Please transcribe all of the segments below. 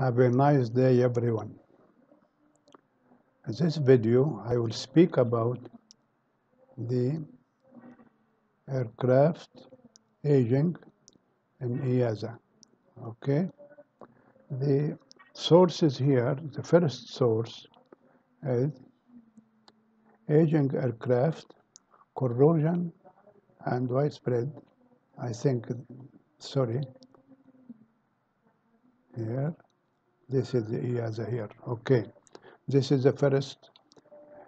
Have a nice day, everyone. In this video, I will speak about the aircraft aging in EASA. Okay? The sources here, the first source is aging aircraft, corrosion, and widespread. I think, sorry, here. This is the EASA here. Okay. This is the first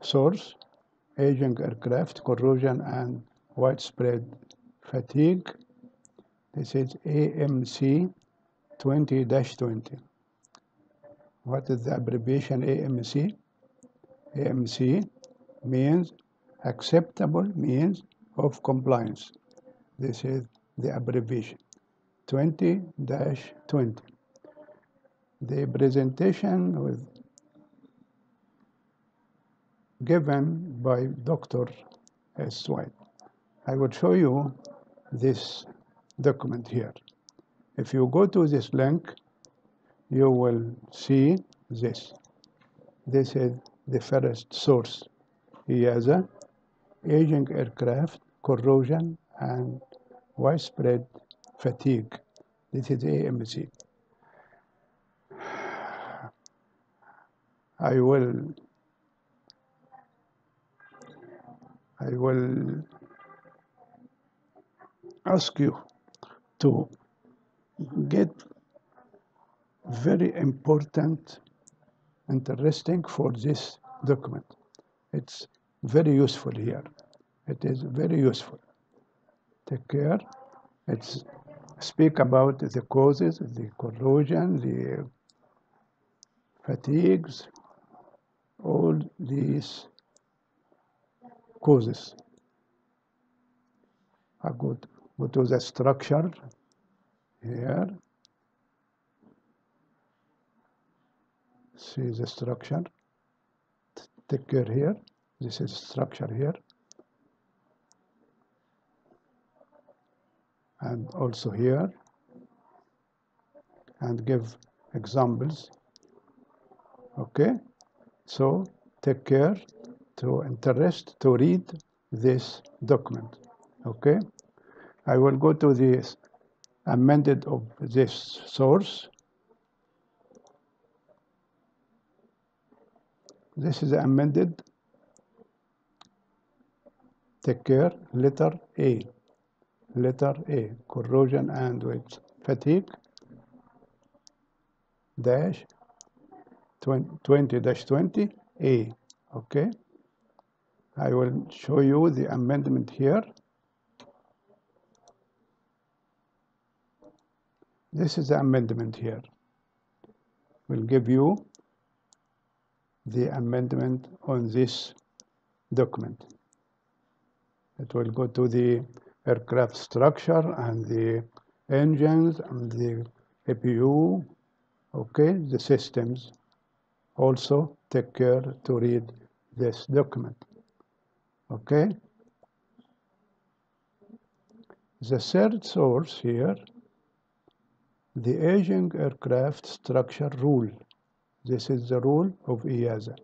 source, aging aircraft, corrosion, and widespread fatigue. This is AMC 20-20. What is the abbreviation AMC? AMC means acceptable means of compliance. This is the abbreviation 20-20. The presentation was given by Dr. S. White. I will show you this document here. If you go to this link, you will see this. This is the first source. EASA, aging aircraft, corrosion, and widespread fatigue. This is AMC. I will I will ask you to get very important, interesting for this document. It's very useful here. It is very useful. Take care. It's speak about the causes, the corrosion, the fatigues, all these causes. I go to, go to the structure here. See the structure. Take care here. This is structure here. And also here. And give examples. Okay? So take care to interest to read this document. Okay? I will go to this amended of this source. This is amended. Take care. Letter A. Letter A. Corrosion and with fatigue. Dash 20-20 A. Okay. I will show you the amendment here. This is the amendment here. We'll give you the amendment on this document. It will go to the aircraft structure and the engines and the APU, okay, the systems. Also, take care to read this document. Okay? The third source here, the aging aircraft structure rule. This is the rule of EASA.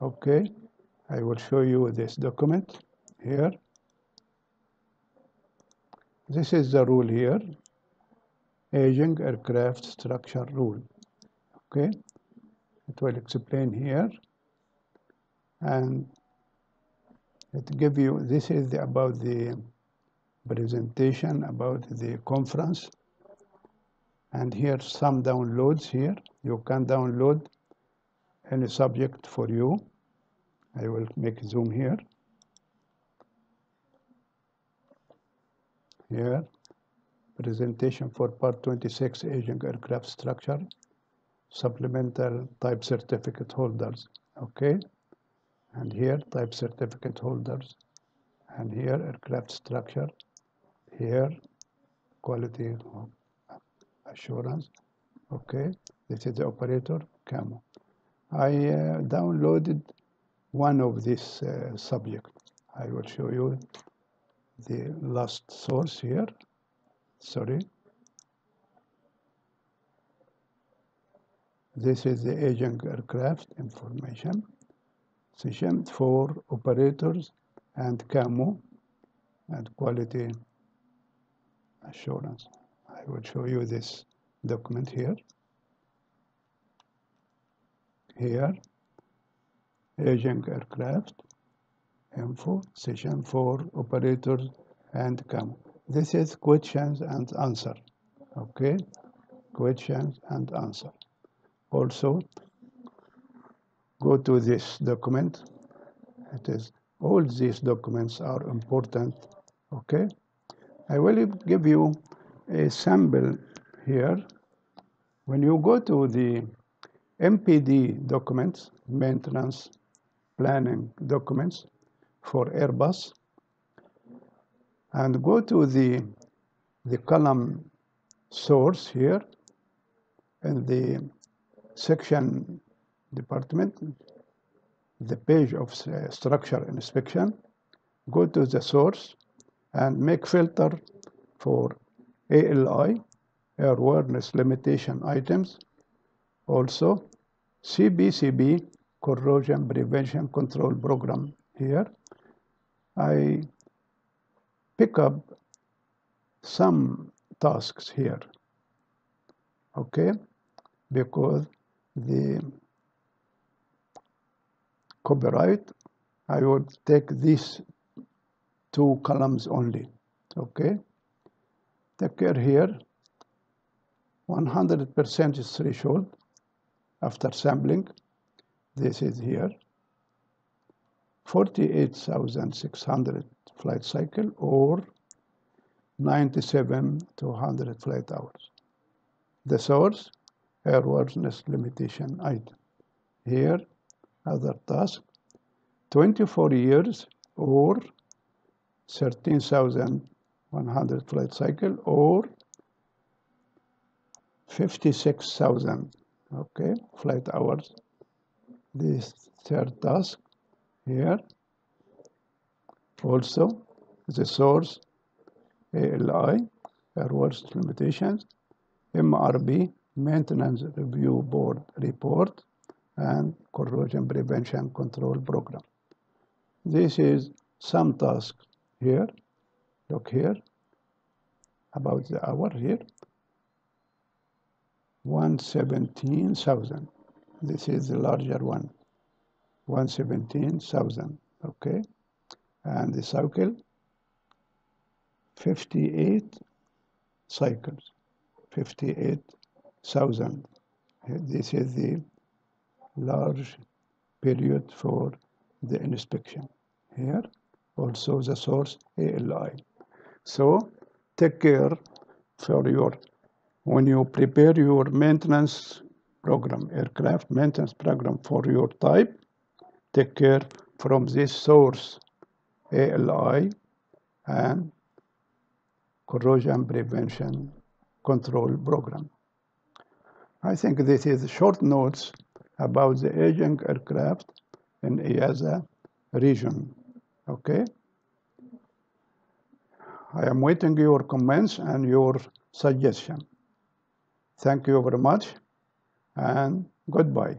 Okay? I will show you this document here. This is the rule here, aging aircraft structure rule. Okay? It will explain here. And it give you, this is the, about the presentation about the conference. And here some downloads here. You can download any subject for you. I will make zoom here. Here, presentation for part 26 aging aircraft structure, supplemental type certificate holders. Okay? And here type certificate holders. And here aircraft structure. Here quality assurance okay? This is the operator camo. I uh, downloaded one of this uh, subject. I will show you the last source here. Sorry This is the aging aircraft information session for operators and CAMO and quality assurance. I will show you this document here. Here, aging aircraft info session for operators and CAMO. This is questions and answer. Okay, questions and answer. Also, go to this document. It is all these documents are important. Okay, I will give you a sample here. When you go to the MPD documents, maintenance planning documents for Airbus, and go to the, the column source here in the section department, the page of uh, structure inspection, go to the source and make filter for ALI, airworthiness limitation items, also CPCP, corrosion prevention control program here. I pick up some tasks here, okay, because the copyright, I would take these two columns only, okay. Take care here, 100% is threshold after sampling, this is here, 48,600 flight cycle or 97 to 100 flight hours. The source, airworthiness limitation. Item. Here, other task, 24 years or 13,100 flight cycle or 56,000 okay flight hours. This third task here. Also the source ALI airworthiness limitations MRB maintenance review board report and corrosion prevention control program. This is some tasks here look here about the hour here. 117,000 this is the larger one. 117,000 okay? And the cycle 58 cycles 58,000 this is the large period for the inspection. Here also the source ALI so take care for your when you prepare your maintenance program aircraft maintenance program for your type take care from this source ALI and corrosion prevention control program. I think this is short notes about the aging aircraft in EASA region. Okay? I am waiting your comments and your suggestion. Thank you very much and goodbye.